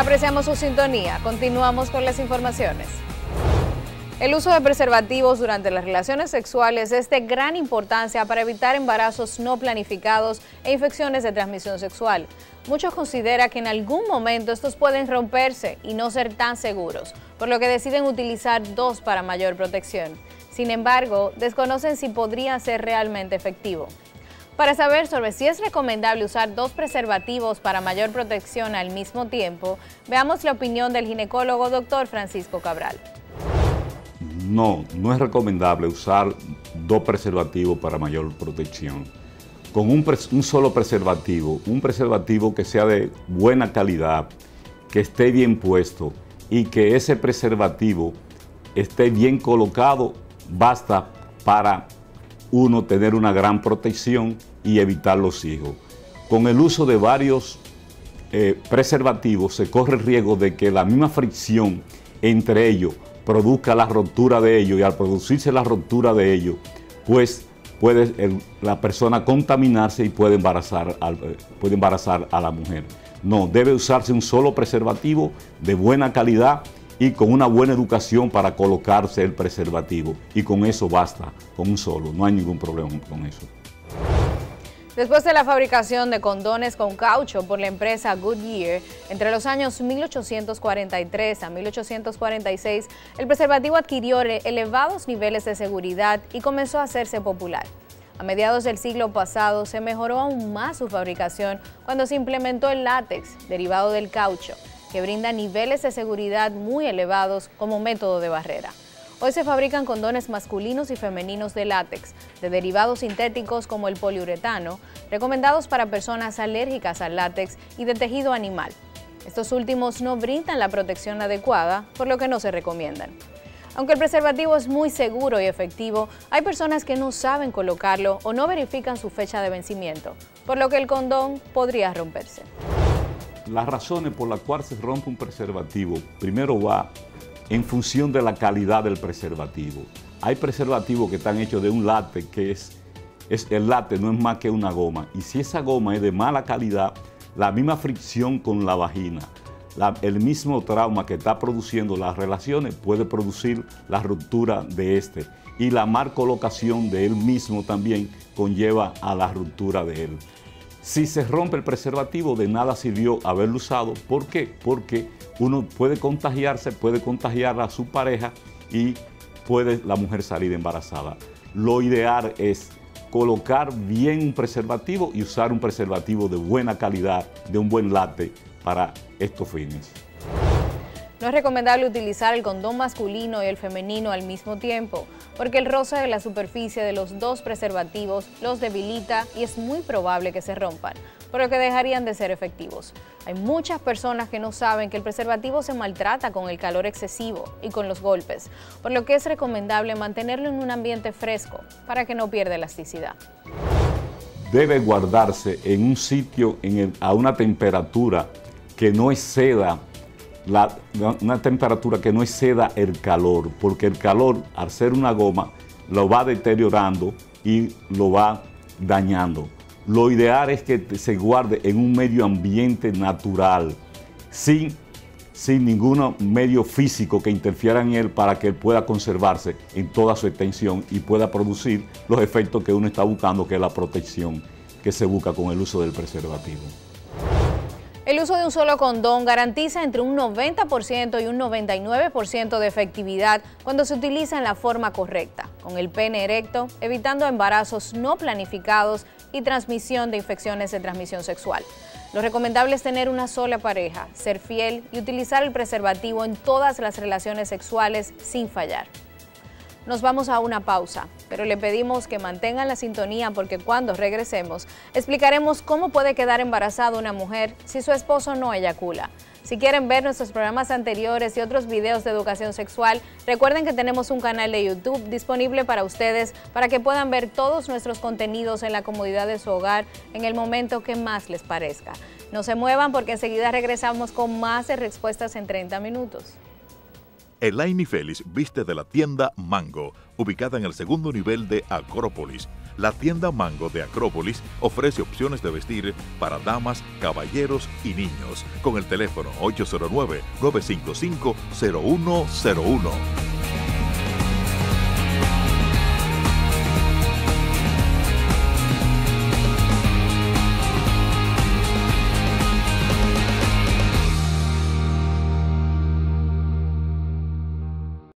Apreciamos su sintonía. Continuamos con las informaciones. El uso de preservativos durante las relaciones sexuales es de gran importancia para evitar embarazos no planificados e infecciones de transmisión sexual. Muchos consideran que en algún momento estos pueden romperse y no ser tan seguros, por lo que deciden utilizar dos para mayor protección. Sin embargo, desconocen si podría ser realmente efectivo. Para saber sobre si es recomendable usar dos preservativos para mayor protección al mismo tiempo, veamos la opinión del ginecólogo Dr. Francisco Cabral. No, no es recomendable usar dos preservativos para mayor protección. Con un, un, solo preservativo, un preservativo que sea de buena calidad, que esté bien puesto y que ese preservativo esté bien colocado, basta para uno tener una gran protección y evitar los hijos. Con el uso de varios eh, preservativos se corre el riesgo de que la misma fricción entre ellos produzca la ruptura de ellos y al producirse la ruptura de ellos, pues puede la persona contaminarse y puede embarazar, eh, puede embarazar a la mujer. No, debe usarse un solo preservativo de buena calidad y con una buena educación para colocarse el preservativo. Y con eso basta, con un solo, no hay ningún problema con eso. Después de la fabricación de condones con caucho por la empresa Goodyear, entre los años 1843 a 1846, el preservativo adquirió elevados niveles de seguridad y comenzó a hacerse popular. A mediados del siglo pasado se mejoró aún más su fabricación cuando se implementó el látex, derivado del caucho, que brinda niveles de seguridad muy elevados como método de barrera. Hoy se fabrican condones masculinos y femeninos de látex, de derivados sintéticos como el poliuretano, recomendados para personas alérgicas al látex y de tejido animal. Estos últimos no brindan la protección adecuada, por lo que no se recomiendan. Aunque el preservativo es muy seguro y efectivo, hay personas que no saben colocarlo o no verifican su fecha de vencimiento, por lo que el condón podría romperse. Las razones por las cuales se rompe un preservativo, primero va en función de la calidad del preservativo. Hay preservativos que están hechos de un late que es, el late no es más que una goma. Y si esa goma es de mala calidad, la misma fricción con la vagina, el mismo trauma que está produciendo las relaciones puede producir la ruptura de este. Y la mal colocación de él mismo también conlleva a la ruptura de él. Si se rompe el preservativo, de nada sirvió haberlo usado. ¿Por qué? Porque uno puede contagiarse, puede contagiar a su pareja y puede la mujer salir embarazada. Lo ideal es colocar bien un preservativo y usar un preservativo de buena calidad, de un buen late para estos fines. No es recomendable utilizar el condón masculino y el femenino al mismo tiempo, porque el roce de la superficie de los dos preservativos los debilita y es muy probable que se rompan, por lo que dejarían de ser efectivos. Hay muchas personas que no saben que el preservativo se maltrata con el calor excesivo y con los golpes, por lo que es recomendable mantenerlo en un ambiente fresco para que no pierda elasticidad. Debe guardarse en un sitio a una temperatura que no exceda una temperatura que no exceda el calor, porque el calor, al ser una goma, lo va deteriorando y lo va dañando. Lo ideal es que se guarde en un medio ambiente natural, sin, sin ningún medio físico que interfiera en él para que él pueda conservarse en toda su extensión y pueda producir los efectos que uno está buscando, que es la protección que se busca con el uso del preservativo. El uso de un solo condón garantiza entre un 90% y un 99% de efectividad cuando se utiliza en la forma correcta, con el pene erecto, evitando embarazos no planificados y transmisión de infecciones de transmisión sexual. Lo recomendable es tener una sola pareja, ser fiel y utilizar el preservativo en todas las relaciones sexuales sin fallar. Nos vamos a una pausa, pero le pedimos que mantengan la sintonía porque cuando regresemos explicaremos cómo puede quedar embarazada una mujer si su esposo no eyacula. Si quieren ver nuestros programas anteriores y otros videos de educación sexual, recuerden que tenemos un canal de YouTube disponible para ustedes para que puedan ver todos nuestros contenidos en la comodidad de su hogar en el momento que más les parezca. No se muevan porque enseguida regresamos con más de respuestas en 30 minutos. Elaine Félix viste de la tienda Mango, ubicada en el segundo nivel de Acrópolis La tienda Mango de Acrópolis ofrece opciones de vestir para damas, caballeros y niños con el teléfono 809-955-0101.